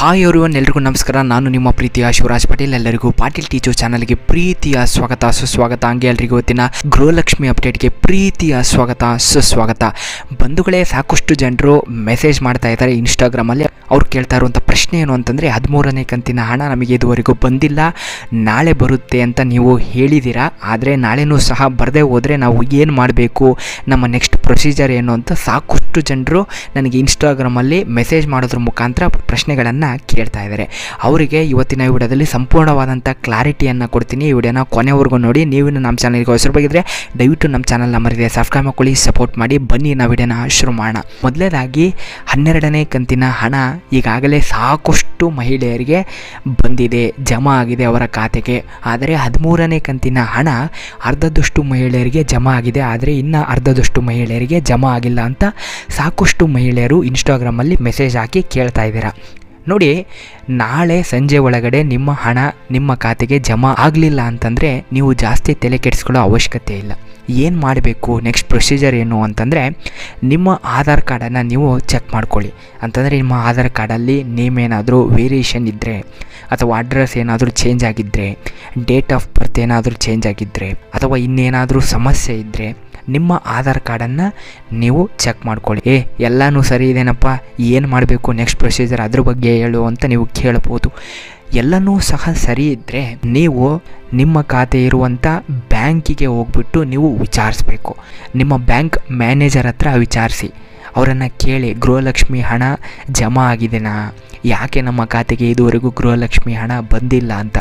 Hi ಅವರಿವನ್ ಎಲ್ಲರಿಗೂ ನಮಸ್ಕಾರ. ನಾನು ನಿಮ್ಮ ಪ್ರೀತಿಯ ಶಿವರಾಜ್ ಪಟೇಲ್. ಎಲ್ಲರಿಗೂ ಪಾಟೀಲ್ ಟೀಚರ್ ಚಾನಲ್ಗೆ ಪ್ರೀತಿಯ ಸ್ವಾಗತ, ಸುಸ್ವಾಗತ. ಹಂಗೆ ಎಲ್ರಿಗೂ ಇವತ್ತಿನ ಗೃಹಲಕ್ಷ್ಮಿ ಅಪ್ಡೇಟ್ಗೆ ಪ್ರೀತಿಯ ಸ್ವಾಗತ, ಸುಸ್ವಾಗತ. ಬಂಧುಗಳೇ ಸಾಕಷ್ಟು ಜನರು ಮೆಸೇಜ್ ಮಾಡ್ತಾ ಇದ್ದಾರೆ ಇನ್ಸ್ಟಾಗ್ರಾಮಲ್ಲಿ ಅವ್ರು ಕೇಳ್ತಾ ಇರುವಂಥ ಪ್ರಶ್ನೆ ಏನು ಅಂತಂದರೆ ಹದಿಮೂರನೇ ಕಂತಿನ ಹಣ ನಮಗೆ ಇದುವರೆಗೂ ಬಂದಿಲ್ಲ, ನಾಳೆ ಬರುತ್ತೆ ಅಂತ ನೀವು ಹೇಳಿದ್ದೀರಾ ಆದರೆ ನಾಳೆನೂ ಸಹ ಬರದೇ ಹೋದರೆ ನಾವು ಏನು ಮಾಡಬೇಕು, ನಮ್ಮ ನೆಕ್ಸ್ಟ್ ಪ್ರೊಸೀಜರ್ ಏನು ಅಂತ ಸಾಕಷ್ಟು ಜನರು ನನಗೆ ಇನ್ಸ್ಟಾಗ್ರಾಮಲ್ಲಿ ಮೆಸೇಜ್ ಮಾಡೋದ್ರ ಮುಖಾಂತರ ಪ್ರಶ್ನೆಗಳನ್ನು ಕೇಳ್ತಾ ಇದ್ದಾರೆ. ಅವರಿಗೆ ಇವತ್ತಿನ ವಿಡಿಯೋದಲ್ಲಿ ಸಂಪೂರ್ಣವಾದಂಥ ಕ್ಲಾರಿಟಿಯನ್ನು ಕೊಡ್ತೀನಿ. ಈ ವಿಡಿಯೋನ ಕೊನೆವರೆಗೂ ನೋಡಿ. ನೀವು ನಮ್ಮ ಚಾನಲ್ಗೆ ಹೊಸರು ಬಗಿದ್ರೆ ದಯವಿಟ್ಟು ನಮ್ಮ ಚಾನಲ್ನ ಮರಿದೆ ಸಬ್ಸ್ಕ್ರೈಬ್ ಮಾಡ್ಕೊಳ್ಳಿ ಸಪೋರ್ಟ್ ಮಾಡಿ. ಬನ್ನಿ, ನಾವು ವಿಡಿಯೋನ ಶುರು ಮಾಡೋಣ. ಮೊದಲೇದಾಗಿ ಹನ್ನೆರಡನೇ ಕಂತಿನ ಹಣ ಈಗಾಗಲೇ ಸಾಕಷ್ಟು ಮಹಿಳೆಯರಿಗೆ ಬಂದಿದೆ, ಜಮಾ ಆಗಿದೆ ಅವರ ಖಾತೆಗೆ. ಆದರೆ ಹದಿಮೂರನೇ ಕಂತಿನ ಹಣ ಅರ್ಧದಷ್ಟು ಮಹಿಳೆಯರಿಗೆ ಜಮಾ ಆಗಿದೆ. ಆದರೆ ಇನ್ನು ಅರ್ಧದಷ್ಟು ಮಹಿಳೆಯರಿಗೆ ಜಮಾ ಆಗಿಲ್ಲ ಅಂತ ಸಾಕಷ್ಟು ಮಹಿಳೆಯರು ಇನ್ಸ್ಟಾಗ್ರಾಮಲ್ಲಿ ಮೆಸೇಜ್ ಹಾಕಿ ಕೇಳ್ತಾ ಇದ್ದೀರಾ. ನೋಡಿ, ನಾಳೆ ಸಂಜೆ ಒಳಗಡೆ ನಿಮ್ಮ ಹಣ, ನಿಮ್ಮ ಖಾತೆಗೆ ಜಮಾ ಆಗಲಿಲ್ಲ ಅಂತಂದರೆ ನೀವು ಜಾಸ್ತಿ ತಲೆ ಕೆಡಿಸ್ಕೊಳ್ಳೋ ಅವಶ್ಯಕತೆ ಇಲ್ಲ. ಏನು ಮಾಡಬೇಕು ನೆಕ್ಸ್ಟ್ ಪ್ರೊಸೀಜರ್ ಏನು ಅಂತಂದರೆ ನಿಮ್ಮ ಆಧಾರ್ ಕಾರ್ಡನ್ನು ನೀವು ಚೆಕ್ ಮಾಡ್ಕೊಳ್ಳಿ. ಅಂತಂದರೆ ನಿಮ್ಮ ಆಧಾರ್ ಕಾರ್ಡಲ್ಲಿ ನೇಮ್ ಏನಾದರೂ ವೇರಿಯೇಷನ್ ಇದ್ದರೆ ಅಥವಾ ಅಡ್ರೆಸ್ ಏನಾದರೂ ಚೇಂಜ್ ಆಗಿದ್ದರೆ ಡೇಟ್ ಆಫ್ ಬರ್ತ್ ಏನಾದರೂ ಚೇಂಜ್ ಆಗಿದ್ದರೆ ಅಥವಾ ಇನ್ನೇನಾದರೂ ಸಮಸ್ಯೆ ಇದ್ದರೆ ನಿಮ್ಮ ಆಧಾರ್ ಕಾರ್ಡನ್ನು ನೀವು ಚೆಕ್ ಮಾಡ್ಕೊಳ್ಳಿ. ಏ, ಎಲ್ಲನೂ ಸರಿ ಇದೇನಪ್ಪ? ಏನು ಮಾಡಬೇಕು ನೆಕ್ಸ್ಟ್ ಪ್ರೊಸೀಜರ್ ಅದ್ರ ಬಗ್ಗೆ ಹೇಳು ಅಂತ ನೀವು ಕೇಳ್ಬೋದು. ಎಲ್ಲನೂ ಸಹ ಸರಿ ಇದ್ದರೆ ನೀವು ನಿಮ್ಮ ಖಾತೆ ಇರುವಂಥ ಬ್ಯಾಂಕಿಗೆ ಹೋಗ್ಬಿಟ್ಟು ನೀವು ವಿಚಾರಿಸ್ಬೇಕು. ನಿಮ್ಮ ಬ್ಯಾಂಕ್ ಮ್ಯಾನೇಜರ್ ಹತ್ರ ವಿಚಾರಿಸಿ. ಅವರನ್ನು ಕೇಳಿ, ಗೃಹಲಕ್ಷ್ಮಿ ಹಣ ಜಮಾ ಆಗಿದೆನಾ? ಯಾಕೆ ನಮ್ಮ ಖಾತೆಗೆ ಇದುವರೆಗೂ ಗೃಹಲಕ್ಷ್ಮಿ ಹಣ ಬಂದಿಲ್ಲ ಅಂತ?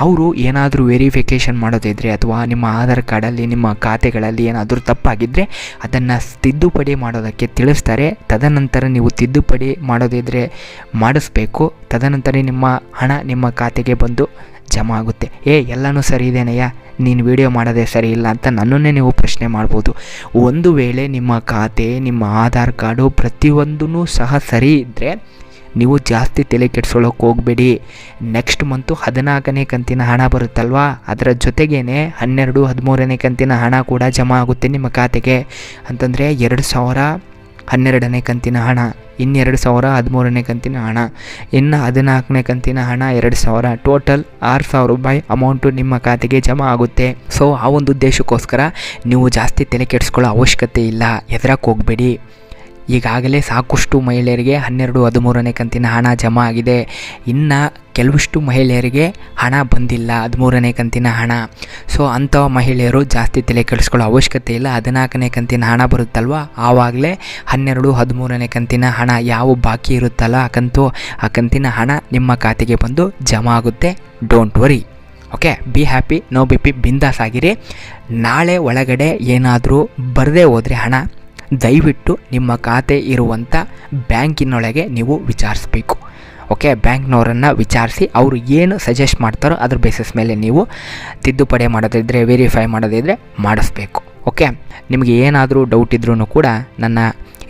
ಅವರು ಏನಾದರೂ ವೆರಿಫಿಕೇಷನ್ ಮಾಡೋದಿದ್ರೆ ಅಥವಾ ನಿಮ್ಮ ಆಧಾರ್ ಕಾರ್ಡಲ್ಲಿ, ನಿಮ್ಮ ಖಾತೆಗಳಲ್ಲಿ ಏನಾದರೂ ತಪ್ಪಾಗಿದ್ದರೆ ಅದನ್ನು ತಿದ್ದುಪಡಿ ಮಾಡೋದಕ್ಕೆ ತಿಳಿಸ್ತಾರೆ. ತದನಂತರ ನೀವು ತಿದ್ದುಪಡಿ ಮಾಡೋದಿದ್ರೆ ಮಾಡಿಸ್ಬೇಕು. ತದನಂತರ ನಿಮ್ಮ ಹಣ ನಿಮ್ಮ ಖಾತೆಗೆ ಬಂದು ಜಮಾ ಆಗುತ್ತೆ. ಏ, ಎಲ್ಲನೂ ಸರಿ ಇದೇನಯ್ಯ? ನೀನು ವಿಡಿಯೋ ಮಾಡೋದೇ ಸರಿ ಇಲ್ಲ ಅಂತ ನನ್ನನ್ನೇ ನೀವು ಪ್ರಶ್ನೆ ಮಾಡ್ಬೋದು. ಒಂದು ವೇಳೆ ನಿಮ್ಮ ಖಾತೆ, ನಿಮ್ಮ ಆಧಾರ್ ಕಾರ್ಡು ಪ್ರತಿಯೊಂದೂ ಸಹ ಸರಿ ಇದ್ದರೆ ನೀವು ಜಾಸ್ತಿ ತಲೆ ಕೆಡ್ಸ್ಕೊಳ್ಳೋಕೆ ಹೋಗಬೇಡಿ. ನೆಕ್ಸ್ಟ್ ಮಂತು ಹದಿನಾಲ್ಕನೇ ಕಂತಿನ ಹಣ ಬರುತ್ತಲ್ವಾ? ಅದರ ಜೊತೆಗೇ ಹನ್ನೆರಡು, ಹದಿಮೂರನೇ ಕಂತಿನ ಹಣ ಕೂಡ ಜಮಾ ಆಗುತ್ತೆ ನಿಮ್ಮ ಖಾತೆಗೆ. ಅಂತಂದರೆ ಎರಡು ಸಾವಿರ ಹನ್ನೆರಡನೇ ಕಂತಿನ ಹಣ, ಇನ್ನೆರಡು ಸಾವಿರ ಹದಿಮೂರನೇ ಕಂತಿನ ಹಣ, ಇನ್ನು ಹದಿನಾಲ್ಕನೇ ಕಂತಿನ ಹಣ ಎರಡು ಸಾವಿರ. ಟೋಟಲ್ ಆರು ಸಾವಿರ ರೂಪಾಯಿ ಅಮೌಂಟು ನಿಮ್ಮ ಖಾತೆಗೆ ಜಮಾ ಆಗುತ್ತೆ. ಸೊ ಆ ಒಂದು ಉದ್ದೇಶಕ್ಕೋಸ್ಕರ ನೀವು ಜಾಸ್ತಿ ತಲೆ ಕೆಡಿಸ್ಕೊಳ್ಳೋ ಅವಶ್ಯಕತೆ ಇಲ್ಲ. ಹೆದರಕ್ಕೆ ಹೋಗಬೇಡಿ. ಈಗಾಗಲೇ ಸಾಕಷ್ಟು ಮಹಿಳೆಯರಿಗೆ ಹನ್ನೆರಡು, ಹದಿಮೂರನೇ ಕಂತಿನ ಹಣ ಜಮಾ ಆಗಿದೆ. ಇನ್ನು ಕೆಲವಷ್ಟು ಮಹಿಳೆಯರಿಗೆ ಹಣ ಬಂದಿಲ್ಲ, ಹದಿಮೂರನೇ ಕಂತಿನ ಹಣ. ಸೊ ಅಂಥ ಮಹಿಳೆಯರು ಜಾಸ್ತಿ ತಲೆ ಕೆಡಿಸ್ಕೊಳ್ಳೋ ಅವಶ್ಯಕತೆ ಇಲ್ಲ. ಹದಿನಾಲ್ಕನೇ ಕಂತಿನ ಹಣ ಬರುತ್ತಲ್ವ? ಆವಾಗಲೇ ಹನ್ನೆರಡು, ಹದಿಮೂರನೇ ಕಂತಿನ ಹಣ ಯಾವ ಬಾಕಿ ಇರುತ್ತಲ್ಲ, ಆ ಕಂತು, ಆ ಕಂತಿನ ಹಣ ನಿಮ್ಮ ಖಾತೆಗೆ ಬಂದು ಜಮಾ ಆಗುತ್ತೆ. Don't worry okay be happy no B P ಬಿಂದಾಸ್ ಆಗಿರಿ. ನಾಳೆ ಒಳಗಡೆ ಏನಾದರೂ ಬರದೇ ಹೋದರೆ ಹಣ. ದಯವಿಟ್ಟು ನಿಮ್ಮ ಖಾತೆ ಇರುವಂಥ ಬ್ಯಾಂಕಿನೊಳಗೆ ನೀವು ವಿಚಾರಿಸ್ಬೇಕು. ಓಕೆ ಬ್ಯಾಂಕ್ನವರನ್ನು ವಿಚಾರಿಸಿ ಅವರು ಏನು ಸಜೆಸ್ಟ್ ಮಾಡ್ತಾರೋ ಅದ್ರ ಬೇಸಿಸ್ ಮೇಲೆ ನೀವು ತಿದ್ದುಪಡಿ ಮಾಡೋದಿದ್ದರೆ ವೆರಿಫೈ ಮಾಡೋದಿದ್ದರೆ ಮಾಡಿಸ್ಬೇಕು. ಓಕೆ ನಿಮಗೆ ಏನಾದರೂ ಡೌಟ್ ಇದ್ರೂ ಕೂಡ ನನ್ನ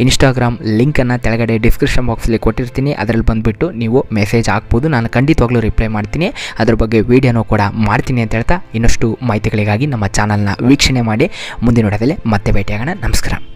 ಇನ್ಸ್ಟಾಗ್ರಾಮ್ ಲಿಂಕನ್ನು ಕೆಳಗಡೆ ಡಿಸ್ಕ್ರಿಪ್ಷನ್ ಬಾಕ್ಸಲ್ಲಿ ಕೊಟ್ಟಿರ್ತೀನಿ. ಅದರಲ್ಲಿ ಬಂದುಬಿಟ್ಟು ನೀವು ಮೆಸೇಜ್ ಹಾಕ್ಬೋದು. ನಾನು ಖಂಡಿತವಾಗ್ಲೂ ರಿಪ್ಲೈ ಮಾಡ್ತೀನಿ. ಅದ್ರ ಬಗ್ಗೆ ವೀಡಿಯೋನೂ ಕೂಡ ಮಾಡ್ತೀನಿ ಅಂತ ಹೇಳ್ತಾ ಇನ್ನಷ್ಟು ಮಾಹಿತಿಗಳಿಗಾಗಿ ನಮ್ಮ ಚಾನಲ್ನ ವೀಕ್ಷಣೆ ಮಾಡಿ. ಮುಂದಿನ ನೋಡೋದಲ್ಲಿ ಮತ್ತೆ ಭೇಟಿಯಾಗೋಣ. ನಮಸ್ಕಾರ.